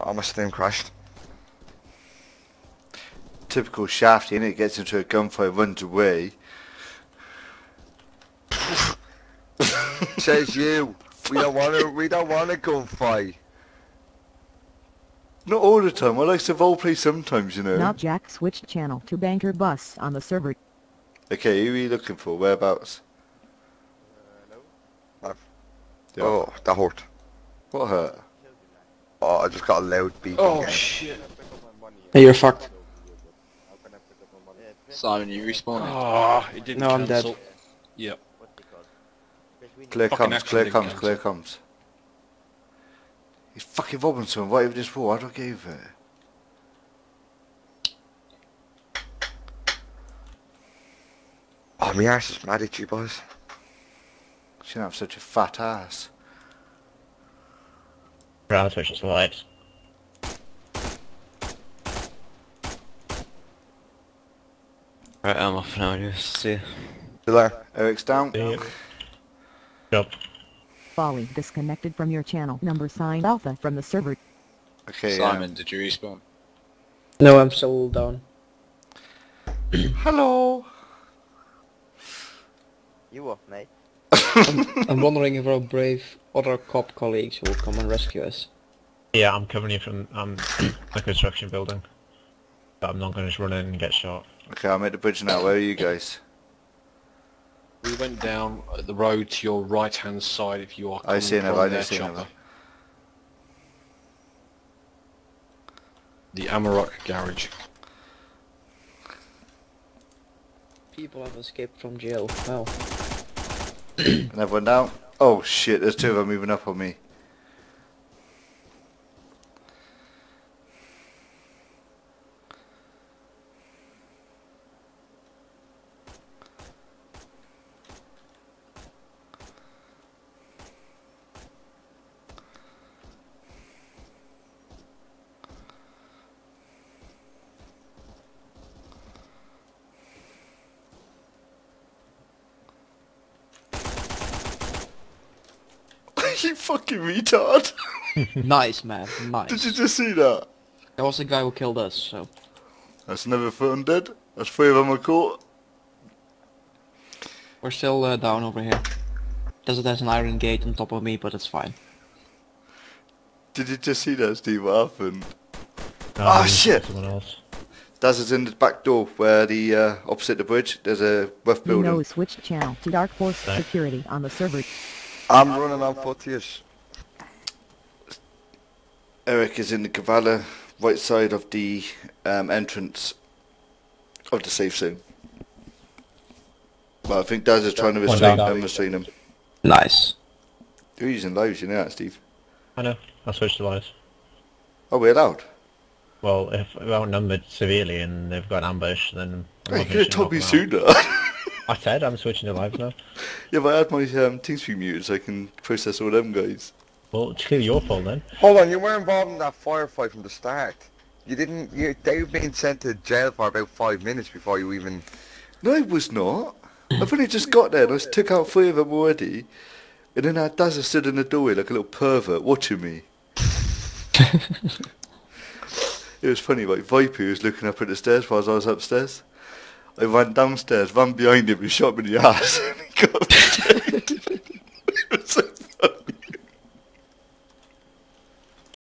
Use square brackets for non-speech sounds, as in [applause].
Oh, my Steam crashed. Typical Shafty, innit? Gets into a gunfight, runs away. Says you. We don't want to. We don't want a gunfight. Not all the time. Well I like to roleplay sometimes, you know. Now Jack switched channel to Banker Bus on the server. Okay, who are you looking for? Whereabouts? Uh, yeah. Uh, oh, that hurt. What hurt? Oh, I just got a loud beep. Oh again. shit. Hey, you're fucked. Simon, you respawning? Ah, it didn't No, I'm dead. cancel. Yep. Clear Fucking comes, action clear comes, cancel. clear comes. He's fucking Robinson right over this wall. How do I give over there? Oh, my ass is mad at you, boys. Shouldn't have such a fat ass. Right, switch to. Right, I'm off now, just see. You there? Eric's down. See Job. Folly disconnected from your channel. Number signed alpha from the server. Okay, um, Simon, did you respawn? No, I'm still down. hello. You up, mate? I'm wondering if our brave other cop colleagues will come and rescue us. Yeah, I'm covering you from um, [clears throat] the construction building. But I'm not going to just run in and get shot. Okay, I'm at the bridge now. Where are you guys? We went down the road to your right hand side if you are I see from another, I their see chopper. another. The Amarok garage. People have escaped from jail. Wow. [clears throat] Another one down. Oh shit, there's two of them moving up on me. [laughs] you fucking retard. [laughs] nice, man. Nice. Did you just see that? That was the guy who killed us, so... That's never foot dead. That's three of them are caught. We're still uh, down over here. Desert has an iron gate on top of me, but it's fine. Did you just see that, Steve? What happened? No, Ah, I'm shit. Someone else. Daz is in the back door where the uh, opposite the bridge. There's a rough You building. know switched channel to Dark Force Thanks. Security on the server. I'm running on foot to you. Eric is in the Kavala, right side of the um, entrance of the safe zone. Well, I think Daz is trying to restrain, um, restrain him. Nice. You're using lives, you know that, Steve. I know. I'll switch to lights. Oh, we're allowed. Well, if we're outnumbered severely and they've got an ambush, then... I'm Hey, you gonna could have told me sooner. Out. I said I'm switching to lives now. [laughs] yeah, but I had my um, TeamSpeak muted so I can process all them guys. Well, it's clearly your fault then. Hold on, you were involved in that firefight from the start. You didn't. You, they were being sent to jail for about five minutes before you even. No, it was not. I've only just got there and I took out three of them already. And then our Daz stood in the doorway like a little pervert watching me. [laughs] it was funny, like Viper was looking up at the stairs while I was upstairs. I ran downstairs, ran behind him and shot him in the ass. [laughs] [laughs]